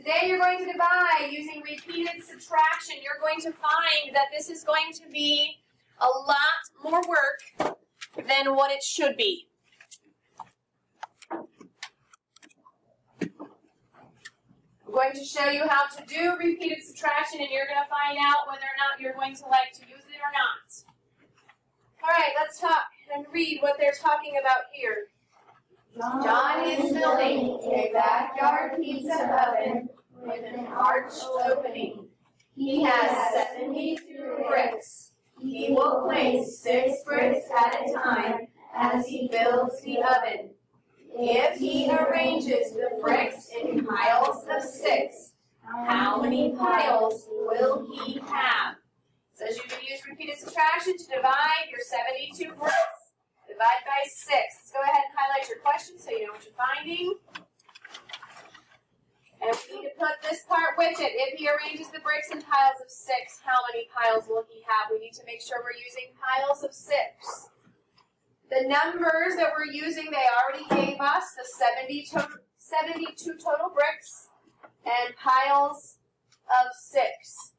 Today you're going to divide using repeated subtraction. You're going to find that this is going to be a lot more work than what it should be. I'm going to show you how to do repeated subtraction and you're going to find out whether or not you're going to like to use it or not. All right, let's talk and read what they're talking about here. John is building a backyard pizza oven with an arched opening. He has 72 bricks. He will place six bricks at a time as he builds the oven. If he arranges the bricks in piles of six, how many piles will he have? Says you can use repeated subtraction to divide your 72 bricks. Divide by 6. Let's go ahead and highlight your question so you know what you're finding. And we need to put this part with it. If he arranges the bricks in piles of 6, how many piles will he have? We need to make sure we're using piles of 6. The numbers that we're using, they already gave us the 70 to 72 total bricks and piles of 6.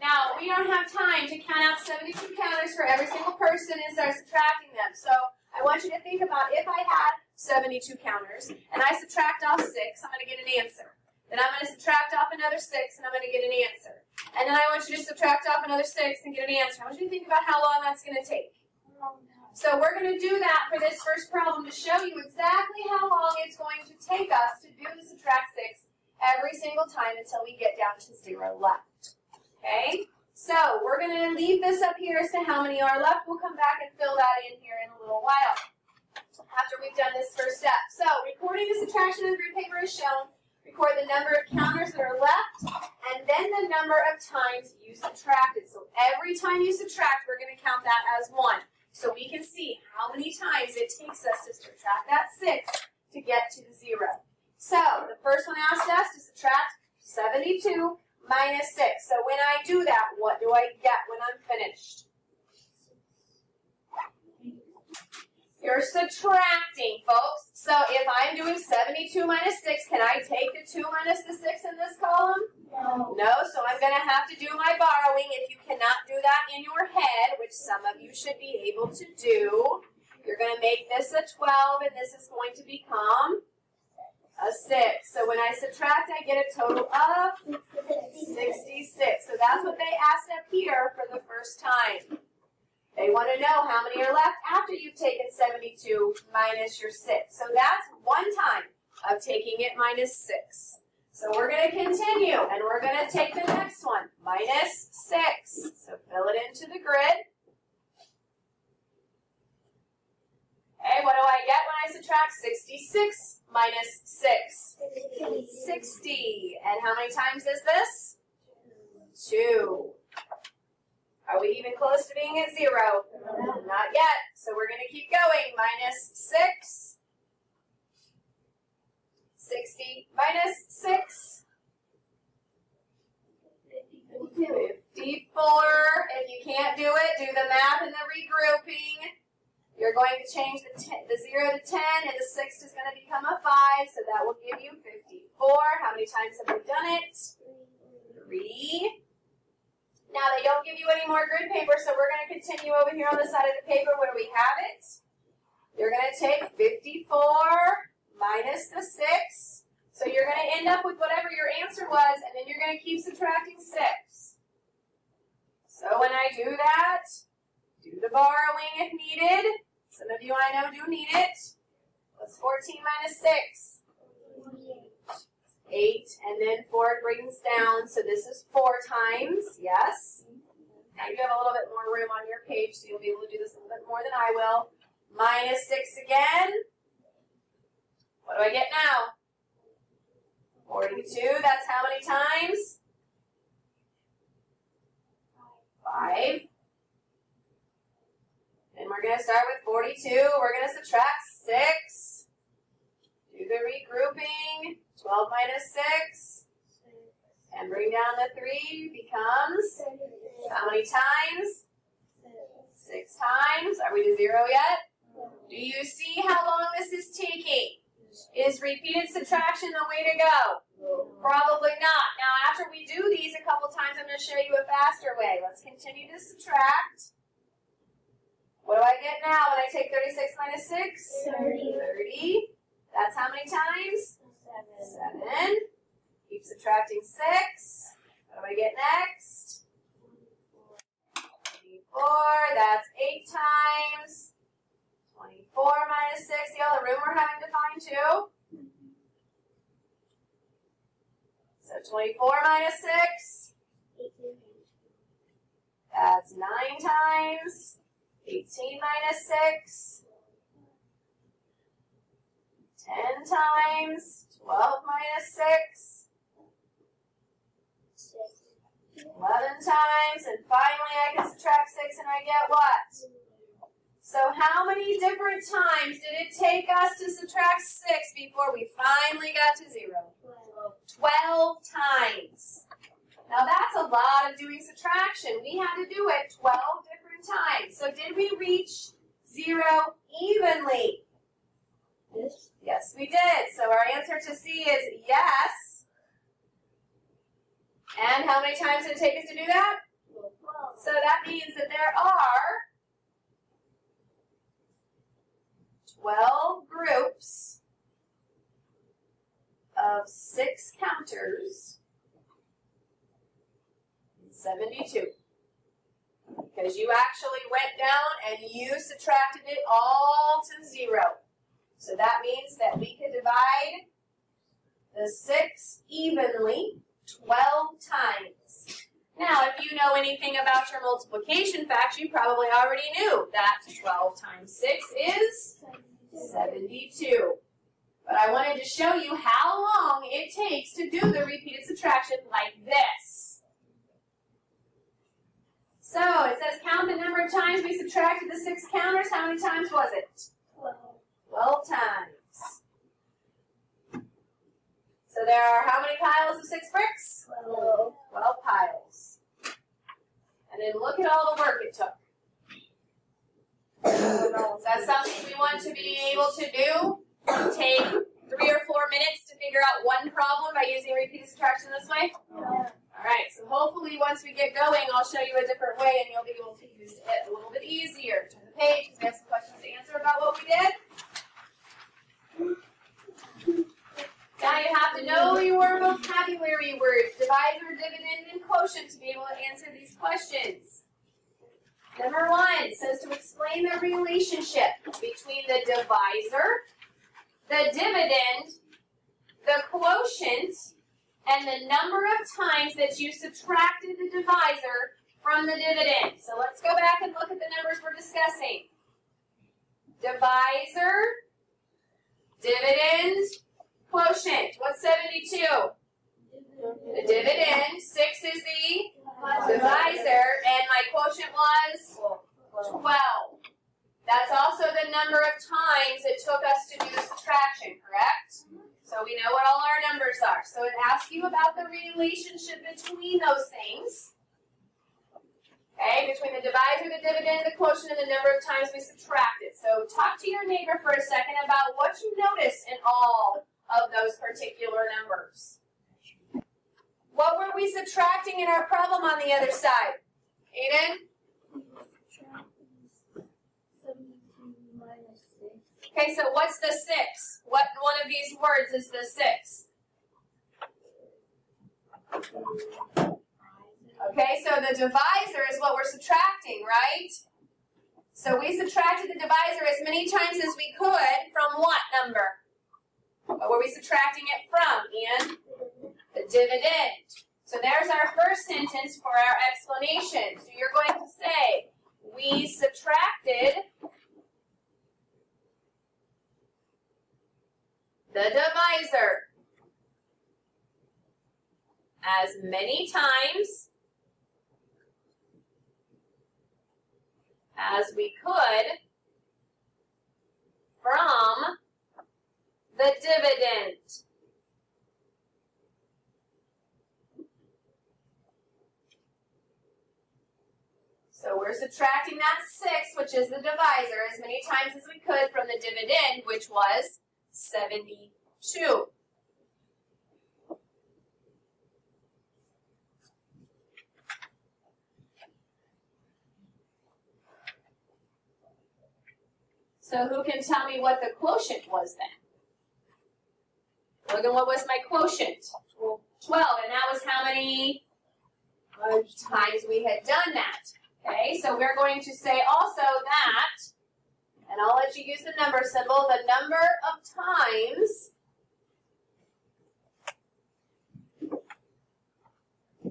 Now, we don't have time to count out 72 counters for every single person and start subtracting them. So I want you to think about if I had 72 counters and I subtract off 6, I'm going to get an answer. Then I'm going to subtract off another 6 and I'm going to get an answer. And then I want you to subtract off another 6 and get an answer. I want you to think about how long that's going to take. So we're going to do that for this first problem to show you exactly how long it's going to take us to do the subtract 6 every single time until we get down to 0 left. Okay? So we're going to leave this up here as to how many are left. We'll come back and fill that in here in a little while after we've done this first step. So recording the subtraction on the grid paper is shown. Record the number of counters that are left and then the number of times you subtracted. So every time you subtract, we're going to count that as 1. So we can see how many times it takes us to subtract that 6 to get to the 0. So the first one asked us to subtract 72 minus 6. So when I do that, what do I get when I'm finished? You're subtracting, folks. So if I'm doing 72 minus 6, can I take the 2 minus the 6 in this column? No. No, so I'm going to have to do my borrowing. If you cannot do that in your head, which some of you should be able to do, you're going to make this a 12, and this is going to become a 6. So when I subtract, I get a total of 66. So that's what they asked up here for the first time. They want to know how many are left after you've taken 72 minus your 6. So that's one time of taking it minus 6. So we're going to continue, and we're going to take the next one, minus 6. So fill it into the grid. Okay, what do I get when I subtract 66 minus 6? 60. And how many times is this? 2. Are we even close to being at 0? Not yet. So we're going to keep going. Minus 6. 60 minus 6. 54. If you can't do it, do the math and the regrouping. You're going to change the, ten, the 0 to 10, and the 6 is going to become a 5, so that will give you 54. How many times have we done it? 3. Now, they don't give you any more grid paper, so we're going to continue over here on the side of the paper where we have it. You're going to take 54 minus the 6. So you're going to end up with whatever your answer was, and then you're going to keep subtracting 6. So when I do that, do the borrowing if needed. Some of you I know do need it. What's 14 minus 6? 8, and then 4 brings down, so this is 4 times, yes. Now you have a little bit more room on your page, so you'll be able to do this a little bit more than I will. Minus 6 again. What do I get now? 42, that's how many times? 5. We're going to start with 42. We're going to subtract 6. Do the regrouping. 12 minus 6. And bring down the 3 becomes how many times? 6 times. Are we to 0 yet? Do you see how long this is taking? Is repeated subtraction the way to go? Probably not. Now, after we do these a couple times, I'm going to show you a faster way. Let's continue to subtract. What do I get now when I take 36 minus 6? 30. 30. That's how many times? Seven. 7. Keep subtracting six. What do I get next? Twenty-four. That's eight times. Twenty-four minus six. See all the room we're having to find too? So twenty-four minus six. That's nine times. Eighteen minus six. Ten times. Twelve minus six. 11 times, and finally I can subtract 6 and I get what? So how many different times did it take us to subtract 6 before we finally got to 0? 12 times. Now that's a lot of doing subtraction. We had to do it 12 times. So did we reach 0 evenly? Yes. Yes, we did. So our answer to C is yes. And how many times did it take us to do that? So that means that there are 12 groups of six counters in 72. Because you actually went down and you subtracted it all to zero. So that means that we can divide the six evenly 12 times. Now, if you know anything about your multiplication facts, you probably already knew that 12 times 6 is 72. But I wanted to show you how long it takes to do the repeated subtraction like this. So, it says count the number of times we subtracted the six counters. How many times was it? 12 Twelve times. So there are how many piles of six bricks? 12 Twelve piles. And then look at all the work it took. Is that something we want to be able to do? Take three or four minutes to figure out one problem by using repeated subtraction this way? Alright, so hopefully once we get going, I'll show you a different way and you'll be able to use it a little bit easier. Turn the page, because we have some questions to answer about what we did. Now you have to know your vocabulary words, divisor, dividend, and quotient to be able to answer these questions. Number one says to explain the relationship between the divisor, the dividend, the quotient, and the number of times that you subtracted the divisor from the dividend. So let's go back and look at the numbers we're discussing. Divisor, dividend, quotient. What's 72? The dividend. 6 is the divisor. And my quotient was 12. That's also the number of times it took us to do the subtraction, correct? So we know what all our numbers are. So it asks you about the relationship between those things. Okay, between the divisor, the dividend, the quotient, and the number of times we subtract it. So talk to your neighbor for a second about what you notice in all of those particular numbers. What were we subtracting in our problem on the other side? Aiden? Okay, so what's the six? What one of these words is the six? Okay, so the divisor is what we're subtracting, right? So we subtracted the divisor as many times as we could from what number? What were we subtracting it from, Ian? The dividend. So there's our first sentence for our explanation. So you're going to say, we subtracted the divisor as many times as we could from the dividend. So we're subtracting that 6, which is the divisor, as many times as we could from the dividend, which was 72. So who can tell me what the quotient was then? Logan, what was my quotient? 12. And that was how many times we had done that? Okay, so we're going to say also that, and I'll let you use the number symbol, the number of times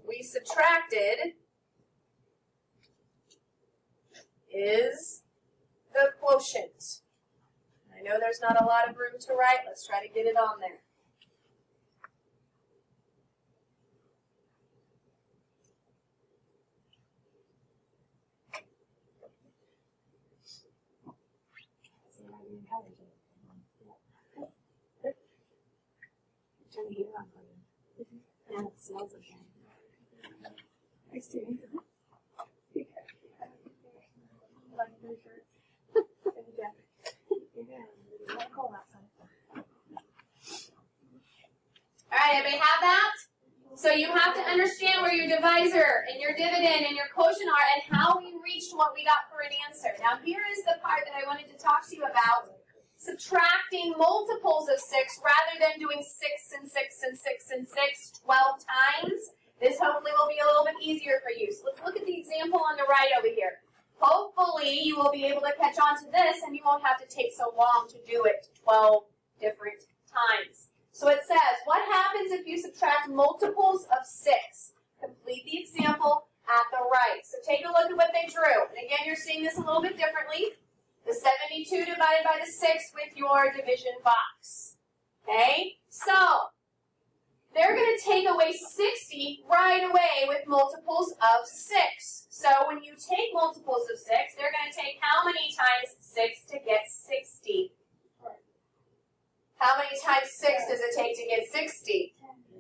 we subtracted is the quotient. I know there's not a lot of room to write. Let's try to get it on there. Yeah, it smells okay. Are you serious? All right, everybody have that? So you have to understand where your divisor and your dividend and your quotient are and how we reached what we got for an answer. Now here is the part that I wanted to talk to you about. Subtracting multiples of 6 rather than doing 6 and 6 and 6 and 6 12 times. This hopefully will be a little bit easier for you. So let's look at the example on the right over here. Hopefully you will be able to catch on to this and you won't have to take so long to do it 12 different times. So it says, what happens if you subtract multiples of 6? Complete the example at the right. So take a look at what they drew. And again, you're seeing this a little bit differently. The 72 divided by the 6 with your division box. Okay? So, they're going to take away 60 right away with multiples of 6. So when you take multiples of 6, they're going to take how many times 6 to get 60? How many times 6 does it take to get 60?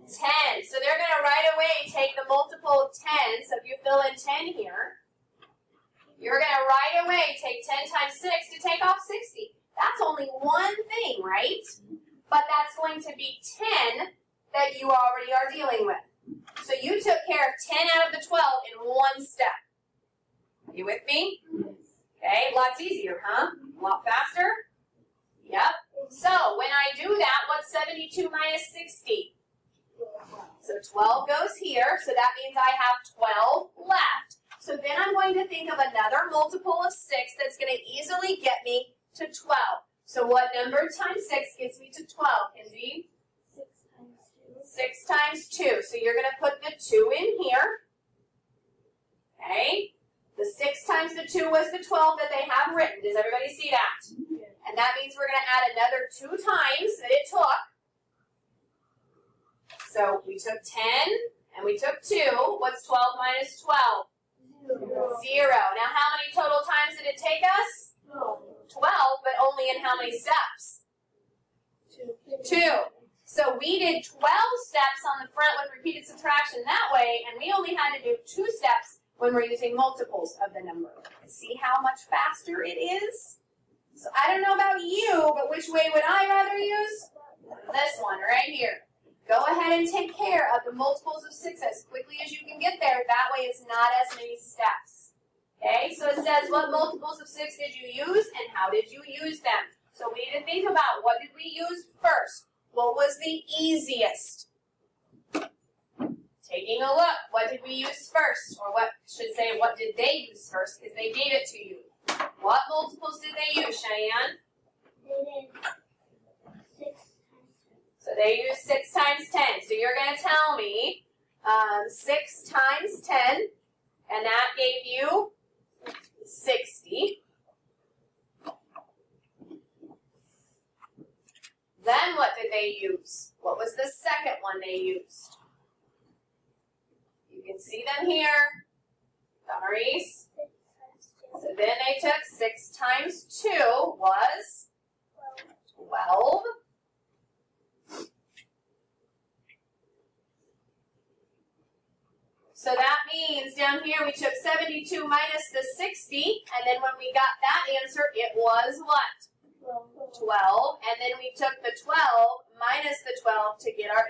10. So they're going to right away take the multiple of 10. So if you fill in 10 here, you're going to right away take 10 times 6 to take off 60. That's only one thing, right? But that's going to be 10 that you already are dealing with. So you took care of 10 out of the 12 in one step. You with me? Okay, lots easier, huh? A lot faster? Yep. So when I do that, what's 72 minus 60? So 12 goes here, so that means I have 12 left. So then I'm going to think of another multiple of 6 that's going to easily get me to 12. So what number times 6 gets me to 12, Kenzie? 6 times 2. So you're going to put the 2 in here. Okay. The 6 times the 2 was the 12 that they have written. Does everybody see that? And that means we're going to add another 2 times that it took. So we took 10 and we took 2. What's 12 minus 12? 0. Now how many total times did it take us? 12, but only in how many steps? 2. So we did 12 steps on the front with repeated subtraction that way, and we only had to do 2 steps when we're using multiples of the number. See how much faster it is? So I don't know about you, but which way would I rather use? This one right here. Go ahead and take care of the multiples of 6 as quickly as you can get there. That way it's not as many steps. Okay, so it says what multiples of 6 did you use and how did you use them? So we need to think about what did we use first? What was the easiest? Taking a look, what did we use first? Or what should say, what did they use first? Because they gave it to you. What multiples did they use, Cheyenne? So they use 6 times 10. So you're going to tell me um, 6 times 10, and that gave you 60. Then what did they use? What was the second one they used? You can see them here. Maurice. So then they took 6 times 2 was 12. So that means down here we took 72 minus the 60, and then when we got that answer, it was what? 12. And then we took the 12 minus the 12 to get our